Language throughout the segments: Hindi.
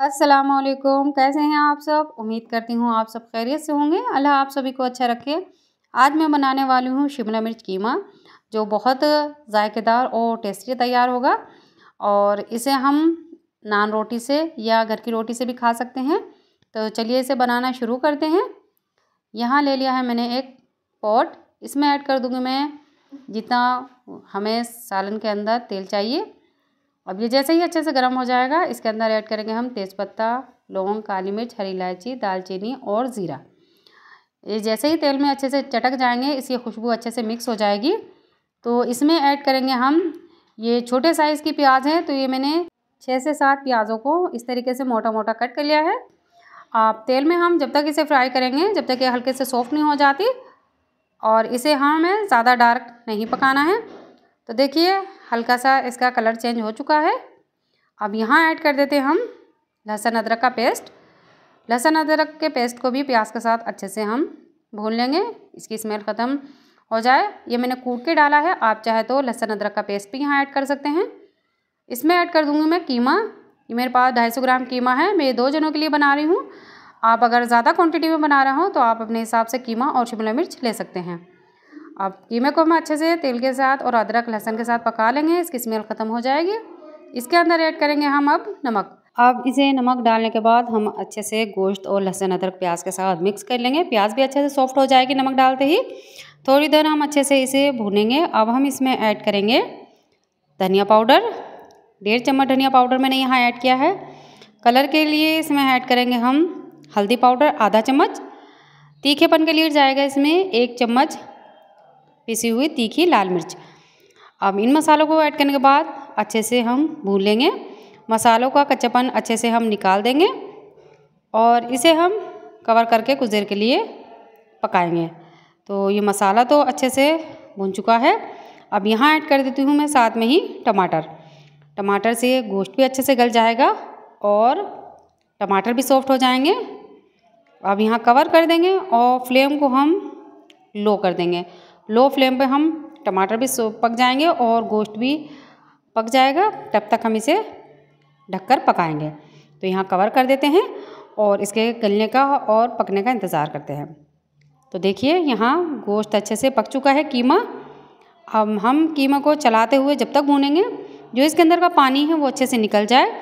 असलकुम कैसे हैं आप सब? उम्मीद करती हूँ आप सब खैरियत से होंगे। अल्लाह आप सभी को अच्छा रखे। आज मैं बनाने वाली हूँ शिमला मिर्च कीमा, जो बहुत ज़ायकेदार और टेस्टी तैयार होगा। और इसे हम नान रोटी से या घर की रोटी से भी खा सकते हैं। तो चलिए इसे बनाना शुरू करते हैं। यहाँ ले लिया है मैंने एक पॉट। इसमें ऐड कर दूँगी मैं जितना हमें सालन के अंदर तेल चाहिए। अब ये जैसे ही अच्छे से गर्म हो जाएगा, इसके अंदर ऐड करेंगे हम तेज़पत्ता, लौंग, काली मिर्च, हरी इलायची, दालचीनी और ज़ीरा। ये जैसे ही तेल में अच्छे से चटक जाएँगे, इसकी खुशबू अच्छे से मिक्स हो जाएगी। तो इसमें ऐड करेंगे हम, ये छोटे साइज़ की प्याज है तो ये मैंने छः से सात प्याज़ों को इस तरीके से मोटा मोटा कट कर लिया है। आप तेल में हम जब तक इसे फ्राई करेंगे, जब तक ये हल्के से सॉफ्ट नहीं हो जाती, और इसे हमें ज़्यादा डार्क नहीं पकाना है। तो देखिए हल्का सा इसका कलर चेंज हो चुका है। अब यहाँ ऐड कर देते हैं हम लहसुन अदरक का पेस्ट। लहसुन अदरक के पेस्ट को भी प्याज के साथ अच्छे से हम भून लेंगे। इसकी स्मेल ख़त्म हो जाए। ये मैंने कूट के डाला है। आप चाहे तो लहसुन अदरक का पेस्ट भी यहाँ ऐड कर सकते हैं। इसमें ऐड कर दूँगी मैं कीमा। ये मेरे पास ढाई सौ ग्राम कीमा है। मैं दो जनों के लिए बना रही हूँ। आप अगर ज़्यादा क्वांटिटी में बना रहे हो तो आप अपने हिसाब से कीमा और शिमला मिर्च ले सकते हैं। अब कीमे को हम अच्छे से, तेल के साथ और अदरक, लहसुन के साथ पका लेंगे। इसकी स्मेल ख़त्म हो जाएगी। इसके अंदर ऐड करेंगे हम अब नमक। अब इसे नमक डालने के बाद हम अच्छे से गोश्त और लहसुन, अदरक, प्याज के साथ मिक्स कर लेंगे। प्याज भी अच्छे से सॉफ्ट हो जाएगी नमक डालते ही। थोड़ी देर हम अच्छे से इसे भूनेंगे। अब हम इसमें ऐड करेंगे धनिया पाउडर। डेढ़ चम्मच धनिया पाउडर मैंने यहाँ ऐड किया है। कलर के लिए इसमें ऐड करेंगे हम हल्दी पाउडर, आधा चम्मच। तीखेपन के लिए जाएगा इसमें एक चम्मच पिसी हुई तीखी लाल मिर्च। अब इन मसालों को ऐड करने के बाद अच्छे से हम भून लेंगे। मसालों का कच्चापन अच्छे से हम निकाल देंगे और इसे हम कवर करके कुछ देर के लिए पकाएँगे। तो ये मसाला तो अच्छे से भून चुका है। अब यहाँ ऐड कर देती हूँ मैं साथ में ही टमाटर। टमाटर से गोश्त भी अच्छे से गल जाएगा और टमाटर भी सॉफ्ट हो जाएँगे। अब यहाँ कवर कर देंगे और फ्लेम को हम लो कर देंगे। लो फ्लेम पे हम टमाटर भी पक जाएँगे और गोश्त भी पक जाएगा, तब तक हम इसे ढककर पकाएँगे। तो यहाँ कवर कर देते हैं और इसके गलने का और पकने का इंतज़ार करते हैं। तो देखिए, यहाँ गोश्त अच्छे से पक चुका है कीमा। अब हम कीमा को चलाते हुए जब तक भूनेंगे, जो इसके अंदर का पानी है वो अच्छे से निकल जाए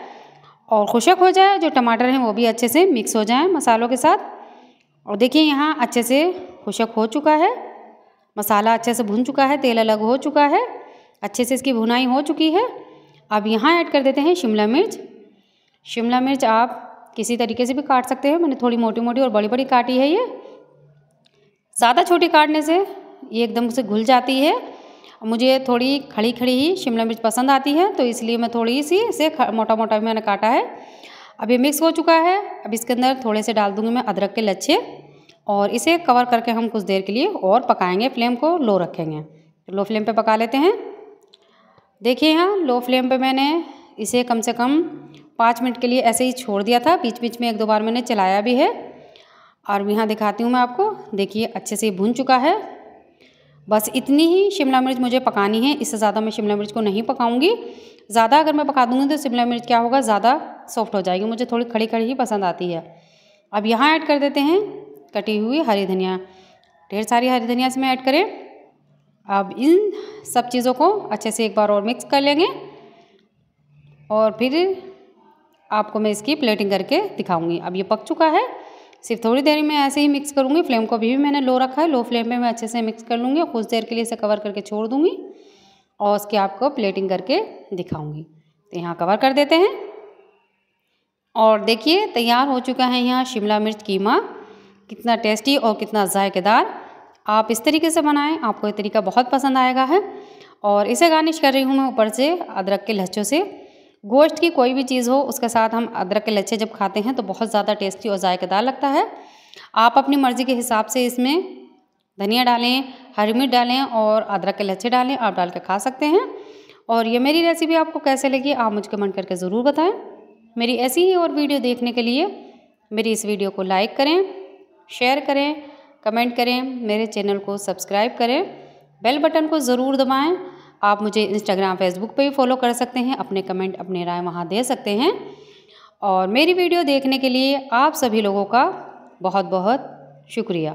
और खुशक हो जाए, जो टमाटर हैं वो भी अच्छे से मिक्स हो जाए मसालों के साथ। और देखिए, यहाँ अच्छे से खुशक हो चुका है। मसाला अच्छे से भुन चुका है, तेल अलग हो चुका है, अच्छे से इसकी भुनाई हो चुकी है। अब यहाँ ऐड कर देते हैं शिमला मिर्च। शिमला मिर्च आप किसी तरीके से भी काट सकते हैं, मैंने थोड़ी मोटी मोटी और बड़ी बड़ी काटी है ये। ज़्यादा छोटी काटने से ये एकदम से घुल जाती है। मुझे थोड़ी खड़ी खड़ी ही शिमला मिर्च पसंद आती है तो इसलिए मैं थोड़ी सी इसे मोटा मोटा भी मैंने काटा है। अब ये मिक्स हो चुका है, अब इसके अंदर थोड़े से डाल दूँगी मैं अदरक के लच्छे। और इसे कवर करके हम कुछ देर के लिए और पकाएँगे। फ्लेम को लो रखेंगे। लो फ्लेम पे पका लेते हैं। देखिए यहाँ लो फ्लेम पे मैंने इसे कम से कम पाँच मिनट के लिए ऐसे ही छोड़ दिया था। बीच बीच में एक दो बार मैंने चलाया भी है। और यहाँ दिखाती हूँ मैं आपको। देखिए, अच्छे से भुन चुका है। बस इतनी ही शिमला मिर्च मुझे पकानी है। इससे ज़्यादा मैं शिमला मिर्च को नहीं पकाऊँगी। ज़्यादा अगर मैं पका दूँगी तो शिमला मिर्च क्या होगा? ज़्यादा सॉफ्ट हो जाएगी। मुझे थोड़ी खड़ी खड़ी ही पसंद आती है। अब यहाँ ऐड कर देते हैं। कटी हुई हरी धनिया। ढेर सारी हरी धनिया इसमें ऐड करें। अब इन सब चीज़ों को अच्छे से एक बार और मिक्स कर लेंगे। और फिर आपको मैं इसकी प्लेटिंग करके दिखाऊँगी। अब ये पक चुका है। सिर्फ़ थोड़ी देर में ऐसे ही मिक्स करूँगी। फ्लेम को अभी भी मैंने लो रखा है। लो फ्लेम में मैं अच्छे से मिक्स कर लूँगी और कुछ देर के लिए इसे कवर करके छोड़ दूँगी और उसकी आपको प्लेटिंग करके दिखाऊँगी। तो यहाँ कवर कर देते हैं। और देखिए, तैयार हो चुका है यहाँ शिमला मिर्च कीमा। कितना टेस्टी और कितना जायकेदार। आप इस तरीके से बनाएँ, आपको ये तरीका बहुत पसंद आएगा है। और इसे गार्निश कर रही हूँ मैं ऊपर से अदरक के लच्छों से। गोश्त की कोई भी चीज़ हो, उसके साथ हम अदरक के लच्छे जब खाते हैं तो बहुत ज़्यादा टेस्टी और जायकेदार लगता है। आप अपनी मर्ज़ी के हिसाब से इसमें धनिया डालें, हरी मिर्च डालें और अदरक के लच्छे डालें, आप डाल के खा सकते हैं। और ये मेरी रेसिपी आपको कैसे लगी, आप मुझे कमेंट करके ज़रूर बताएँ। मेरी ऐसी ही और वीडियो देखने के लिए मेरी इस वीडियो को लाइक करें। शेयर करें कमेंट करें, मेरे चैनल को सब्सक्राइब करें बेल बटन को ज़रूर दबाएँ। आप मुझे इंस्टाग्राम फेसबुक पे भी फॉलो कर सकते हैं, अपने कमेंट अपने राय वहाँ दे सकते हैं। और मेरी वीडियो देखने के लिए आप सभी लोगों का बहुत बहुत शुक्रिया।